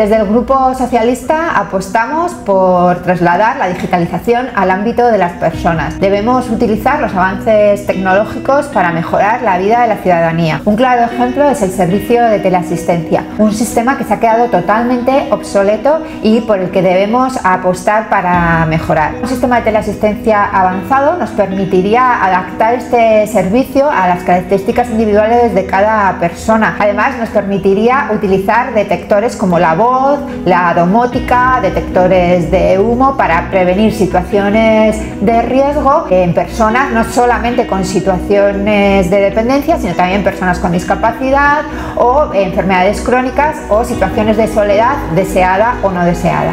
Desde el Grupo Socialista apostamos por trasladar la digitalización al ámbito de las personas. Debemos utilizar los avances tecnológicos para mejorar la vida de la ciudadanía. Un claro ejemplo es el servicio de teleasistencia, un sistema que se ha quedado totalmente obsoleto y por el que debemos apostar para mejorar. Un sistema de teleasistencia avanzado nos permitiría adaptar este servicio a las características individuales de cada persona. Además, nos permitiría utilizar detectores como la voz, la domótica, detectores de humo para prevenir situaciones de riesgo en personas no solamente con situaciones de dependencia, sino también personas con discapacidad o enfermedades crónicas o situaciones de soledad deseada o no deseada.